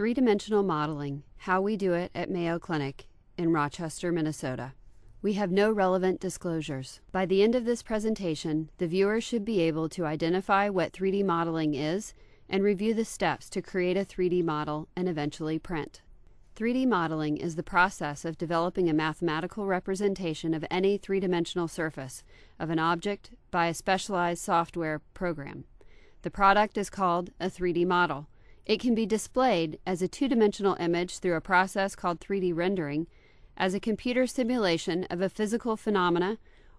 Three Dimensional Modeling How We Do It at Mayo Clinic in Rochester, Minnesota. We have no relevant disclosures. By the end of this presentation, the viewer should be able to identify what 3D modeling is and review the steps to create a 3D model and eventually print. 3D modeling is the process of developing a mathematical representation of any three dimensional surface of an object by a specialized software program. The product is called a 3D model. It can be displayed as a two dimensional image through a process called 3D rendering, as a computer simulation of a physical phenomena,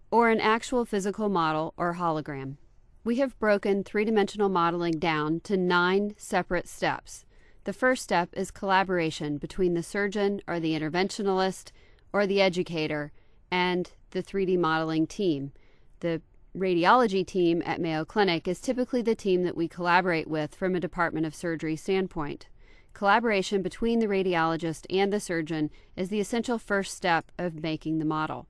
or an actual physical model or hologram. We have broken three dimensional modeling down to nine separate steps. The first step is collaboration between the surgeon or the interventionalist or the educator and the 3D modeling team. The radiology team at Mayo Clinic is typically the team that we collaborate with from a Department of Surgery standpoint. Collaboration between the radiologist and the surgeon is the essential first step of making the model.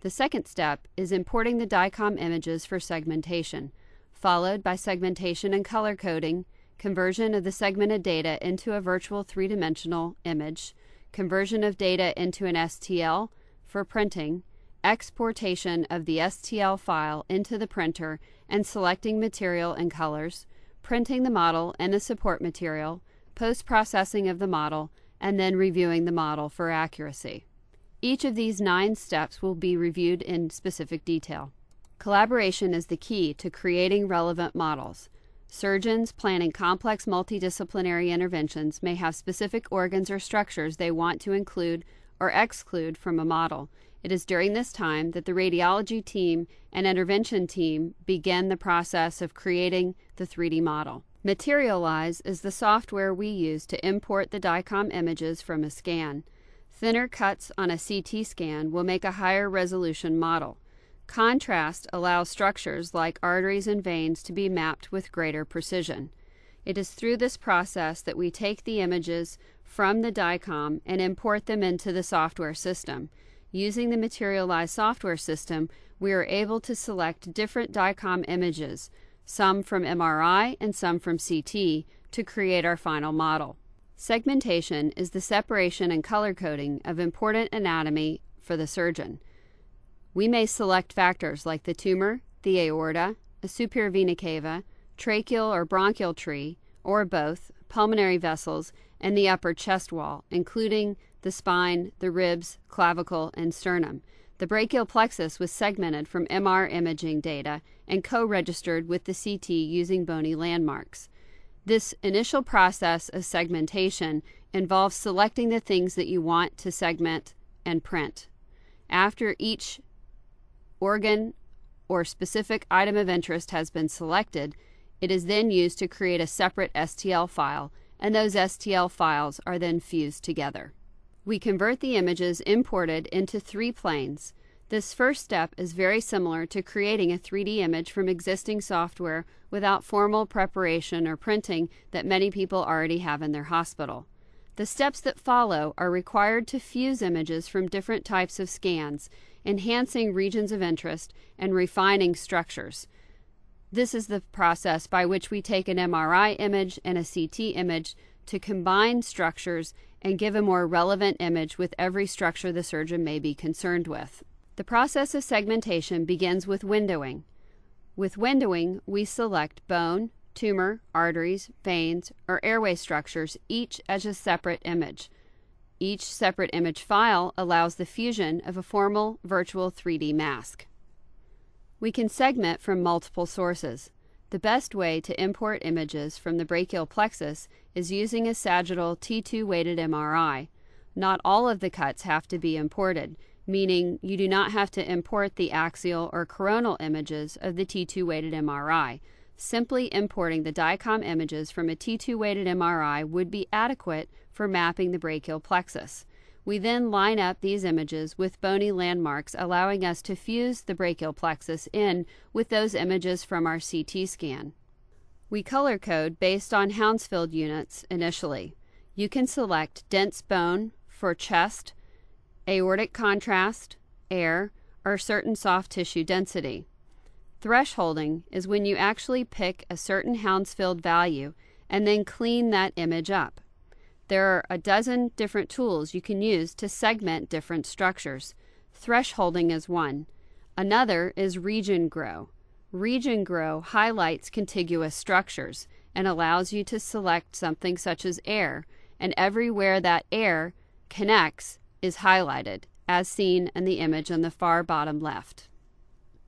The second step is importing the DICOM images for segmentation, followed by segmentation and color coding, conversion of the segmented data into a virtual three dimensional image, conversion of data into an STL for printing, exportation of the STL file into the printer and selecting material and colors, printing the model and the support material, post processing of the model, and then reviewing the model for accuracy. Each of these nine steps will be reviewed in specific detail. Collaboration is the key to creating relevant models. Surgeons planning complex multidisciplinary interventions may have specific organs or structures they want to include or exclude from a model, it is during this time that the radiology team and intervention team begin the process of creating the 3D model. Materialise is the software we use to import the DICOM images from a scan. Thinner cuts on a CT scan will make a higher resolution model. Contrast allows structures like arteries and veins to be mapped with greater precision. It is through this process that we take the images from the DICOM and import them into the software system. Using the Materialise software system, we are able to select different DICOM images, some from MRI and some from CT, to create our final model. Segmentation is the separation and color coding of important anatomy for the surgeon. We may select factors like the tumor, the aorta, a superior vena cava, tracheal or bronchial tree, or both, pulmonary vessels, and the upper chest wall, including the spine, the ribs, clavicle, and sternum. The brachial plexus was segmented from MR imaging data and co registered with the CT using bony landmarks. This initial process of segmentation involves selecting the things that you want to segment and print. After each organ or specific item of interest has been selected, it is then used to create a separate STL file, and those STL files are then fused together. We convert the images imported into three planes. This first step is very similar to creating a 3D image from existing software without formal preparation or printing that many people already have in their hospital. The steps that follow are required to fuse images from different types of scans, enhancing regions of interest and refining structures. This is the process by which we take an MRI image and a CT image to combine structures and give a more relevant image with every structure the surgeon may be concerned with. The process of segmentation begins with windowing. With windowing, we select bone, tumor, arteries, veins, or airway structures, each as a separate image. Each separate image file allows the fusion of a formal virtual 3D mask. We can segment from multiple sources. The best way to import images from the brachial plexus is using a sagittal T2 weighted MRI. Not all of the cuts have to be imported, meaning you do not have to import the axial or coronal images of the T2 weighted MRI. Simply importing the DICOM images from a T2 weighted MRI would be adequate for mapping the brachial plexus. We then line up these images with bony landmarks, allowing us to fuse the brachial plexus in with those images from our CT scan. We color code based on Hounsfield units initially. You can select dense bone for chest, aortic contrast, air, or certain soft tissue density. Thresholding is when you actually pick a certain Hounsfield value and then clean that image up. There are a dozen different tools you can use to segment different structures. Thresholding is one. Another is Region Grow. Region Grow highlights contiguous structures and allows you to select something such as air, and everywhere that air connects is highlighted, as seen in the image on the far bottom left.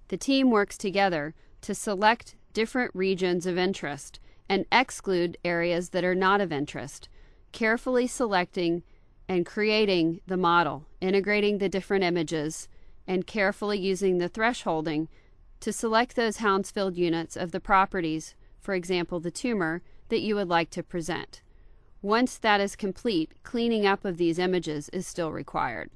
The team works together to select different regions of interest and exclude areas that are not of interest, carefully selecting and creating the model, integrating the different images, and carefully using the thresholding to select those Hounsfield units of the properties, for example, the tumor, that you would like to present. Once that is complete, cleaning up of these images is still required.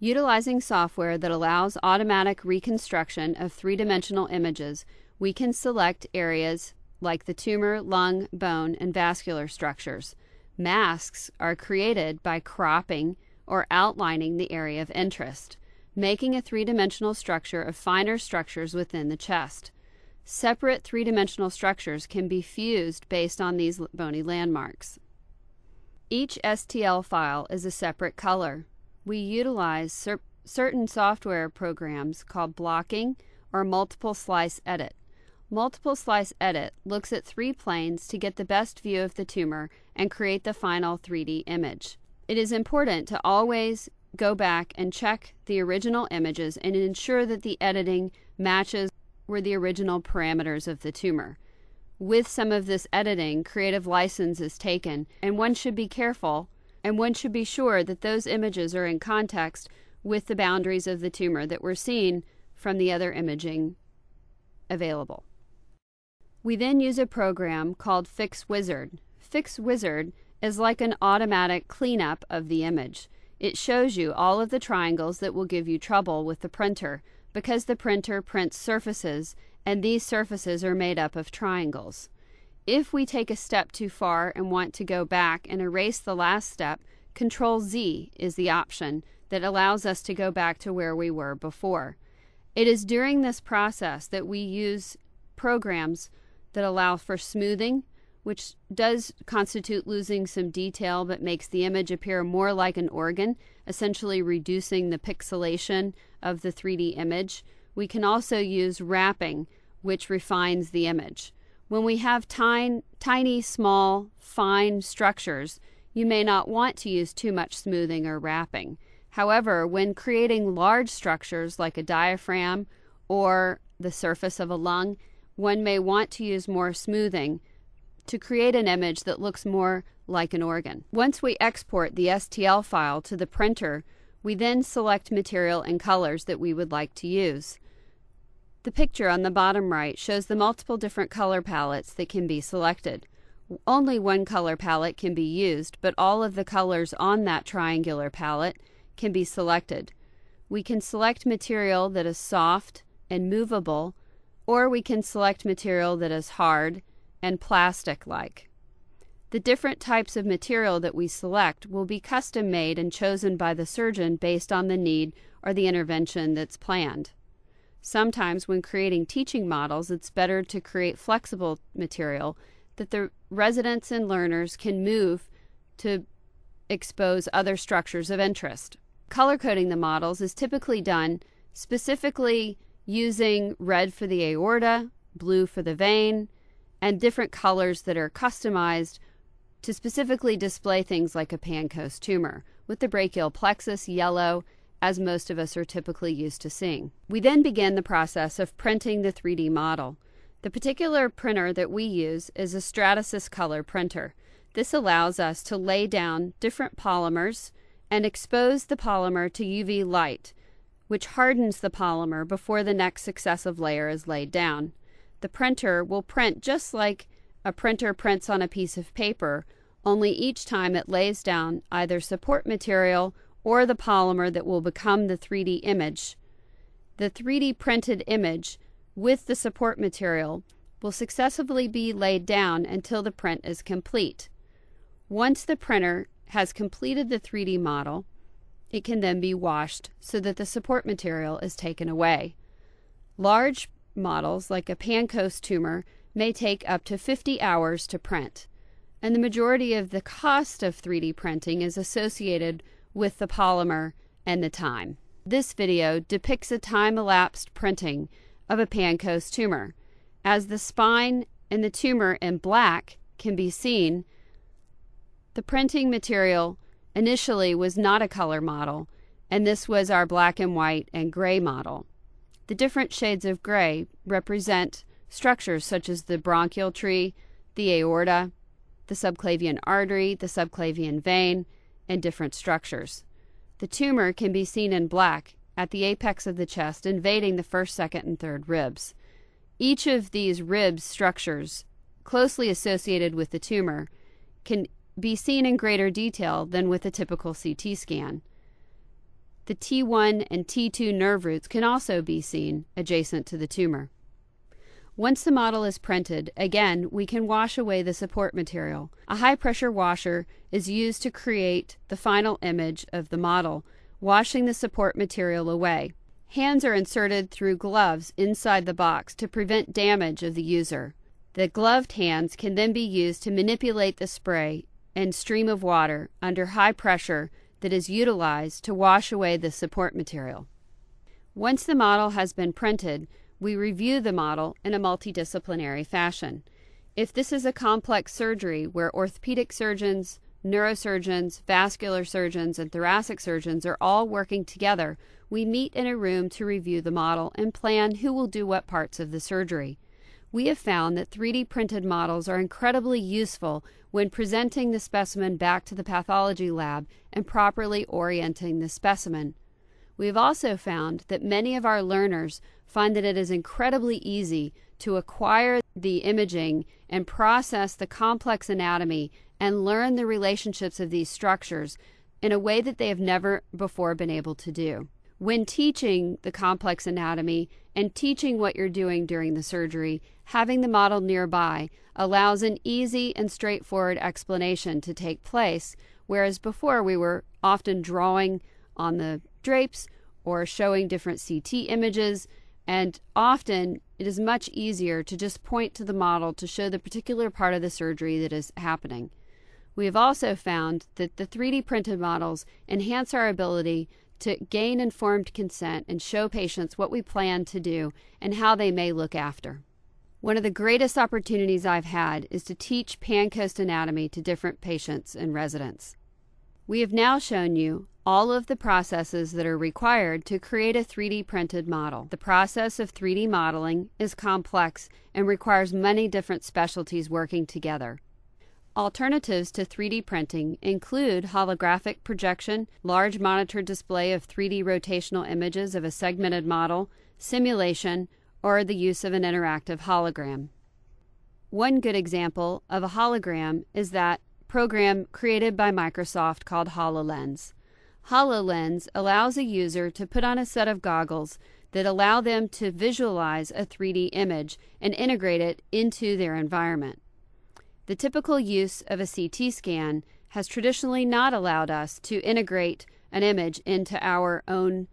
Utilizing software that allows automatic reconstruction of three dimensional images, we can select areas like the tumor, lung, bone, and vascular structures. Masks are created by cropping or outlining the area of interest, making a three dimensional structure of finer structures within the chest. Separate three dimensional structures can be fused based on these bony landmarks. Each STL file is a separate color. We utilize cer certain software programs called blocking or multiple slice edit. Multiple slice edit looks at three planes to get the best view of the tumor and create the final 3D image. It is important to always go back and check the original images and ensure that the editing matches were the original parameters of the tumor. With some of this editing, creative license is taken, and one should be careful and one should be sure that those images are in context with the boundaries of the tumor that were seen from the other imaging available. We then use a program called Fix Wizard. Fix Wizard is like an automatic cleanup of the image. It shows you all of the triangles that will give you trouble with the printer because the printer prints surfaces and these surfaces are made up of triangles. If we take a step too far and want to go back and erase the last step, Control Z is the option that allows us to go back to where we were before. It is during this process that we use programs that allow for smoothing, which does constitute losing some detail but makes the image appear more like an organ, essentially reducing the pixelation of the 3D image. We can also use wrapping, which refines the image. When we have tiny, tiny, small, fine structures, you may not want to use too much smoothing or wrapping. However, when creating large structures like a diaphragm or the surface of a lung, one may want to use more smoothing to create an image that looks more like an organ. Once we export the STL file to the printer, we then select material and colors that we would like to use. The picture on the bottom right shows the multiple different color palettes that can be selected. Only one color palette can be used, but all of the colors on that triangular palette can be selected. We can select material that is soft and movable, or we can select material that is hard and plastic-like. The different types of material that we select will be custom made and chosen by the surgeon based on the need or the intervention that's planned. Sometimes when creating teaching models, it's better to create flexible material that the residents and learners can move to expose other structures of interest. Color coding the models is typically done specifically using red for the aorta, blue for the vein, and different colors that are customized to specifically display things like a Pancoast tumor, with the brachial plexus yellow, as most of us are typically used to seeing. We then begin the process of printing the 3D model. The particular printer that we use is a Stratasys Color printer. This allows us to lay down different polymers and expose the polymer to UV light, which hardens the polymer before the next successive layer is laid down. The printer will print just like a printer prints on a piece of paper, only each time it lays down either support material or the polymer that will become the 3D image. The 3D printed image with the support material will successively be laid down until the print is complete. Once the printer has completed the 3D model, it can then be washed so that the support material is taken away. Large models, like a Pancoast tumor, may take up to 50 hours to print. and the majority of the cost of 3D printing is associated with the polymer and the time. This video depicts a time-elapsed printing of a Pancoast tumor. As the spine and the tumor in black can be seen, the printing material initially was not a color model, and this was our black and white and gray model. The different shades of gray represent structures such as the bronchial tree, the aorta, the subclavian artery, the subclavian vein, and different structures. The tumor can be seen in black at the apex of the chest, invading the first, second, and third ribs. Each of these rib structures, closely associated with the tumor, can be seen in greater detail than with a typical CT scan. The T1 and T2 nerve roots can also be seen adjacent to the tumor. Once the model is printed, again, we can wash away the support material. A high pressure washer is used to create the final image of the model, washing the support material away. Hands are inserted through gloves inside the box to prevent damage of the user. The gloved hands can then be used to manipulate the spray and stream of water under high pressure that is utilized to wash away the support material. Once the model has been printed, we review the model in a multidisciplinary fashion. If this is a complex surgery where orthopedic surgeons, neurosurgeons, vascular surgeons, and thoracic surgeons are all working together, we meet in a room to review the model and plan who will do what parts of the surgery. We have found that 3D printed models are incredibly useful when presenting the specimen back to the pathology lab and properly orienting the specimen. We have also found that many of our learners find that it is incredibly easy to acquire the imaging and process the complex anatomy and learn the relationships of these structures in a way that they have never before been able to do. When teaching the complex anatomy and teaching what you're doing during the surgery, having the model nearby allows an easy and straightforward explanation to take place, whereas before we were often drawing on the drapes or showing different CT images. And often it is much easier to just point to the model to show the particular part of the surgery that is happening. We have also found that the 3D printed models enhance our ability to gain informed consent and show patients what we plan to do and how they may look after. One of the greatest opportunities I've had is to teach Pancoast anatomy to different patients and residents. We have now shown you all of the processes that are required to create a 3D printed model. The process of 3D modeling is complex and requires many different specialties working together. Alternatives to 3D printing include holographic projection, large monitor display of 3D rotational images of a segmented model, simulation, or the use of an interactive hologram. One good example of a hologram is that program created by Microsoft called HoloLens. HoloLens allows a user to put on a set of goggles that allow them to visualize a 3D image and integrate it into their environment. The typical use of a CT scan has traditionally not allowed us to integrate an image into our own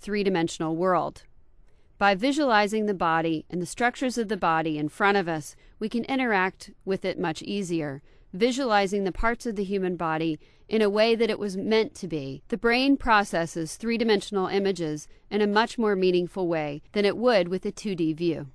three dimensional world. By visualizing the body and the structures of the body in front of us, we can interact with it much easier, visualizing the parts of the human body in a way that it was meant to be. The brain processes three dimensional images in a much more meaningful way than it would with a 2D view.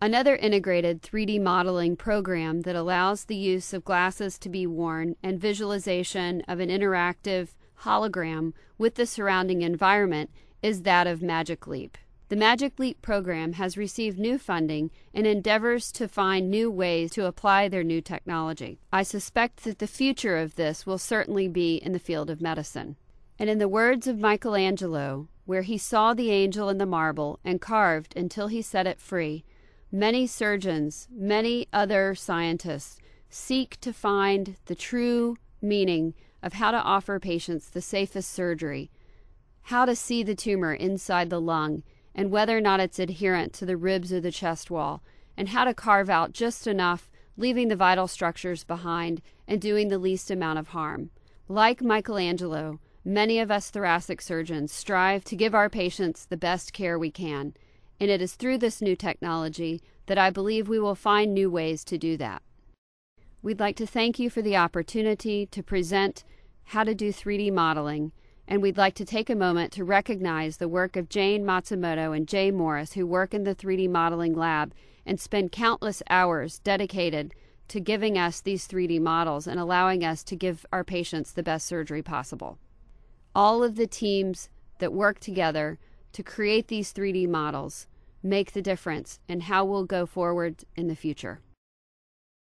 Another integrated 3D modeling program that allows the use of glasses to be worn and visualization of an interactive hologram with the surrounding environment is that of Magic Leap. The Magic Leap program has received new funding and endeavors to find new ways to apply their new technology. I suspect that the future of this will certainly be in the field of medicine. And in the words of Michelangelo, where he saw the angel in the marble and carved until he set it free, many surgeons, many other scientists seek to find the true meaning of how to offer patients the safest surgery, how to see the tumor inside the lung and whether or not it's adherent to the ribs or the chest wall, and how to carve out just enough, leaving the vital structures behind and doing the least amount of harm. Like Michelangelo, many of us thoracic surgeons strive to give our patients the best care we can, and it is through this new technology that I believe we will find new ways to do that. We'd like to thank you for the opportunity to present how to do 3D modeling, and we'd like to take a moment to recognize the work of Jane Matsumoto and Jay Morris, who work in the 3D modeling lab and spend countless hours dedicated to giving us these 3D models and allowing us to give our patients the best surgery possible. All of the teams that work together to create these 3D models make the difference in how we'll go forward in the future.